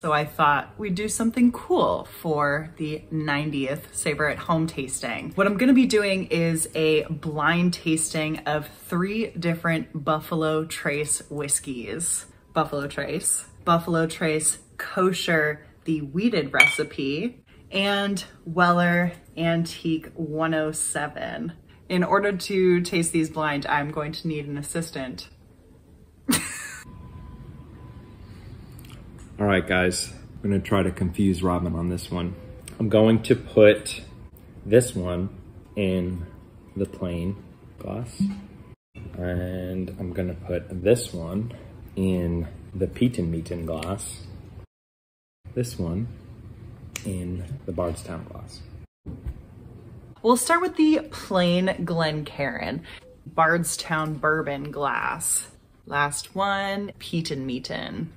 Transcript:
So I thought we'd do something cool for the 90th Savor at Home tasting. What I'm gonna be doing is a blind tasting of three different Buffalo Trace whiskeys. Buffalo Trace, Buffalo Trace Kosher, the wheated recipe, and Weller Antique 107. In order to taste these blind, I'm going to need an assistant. All right, guys, I'm gonna try to confuse Robin on this one. I'm going to put this one in the plain glass. And I'm gonna put this one in the Peatin Meatin glass. This one in the Bardstown glass. We'll start with the plain Glencairn Bardstown bourbon glass. Last one, Peatin Meatin.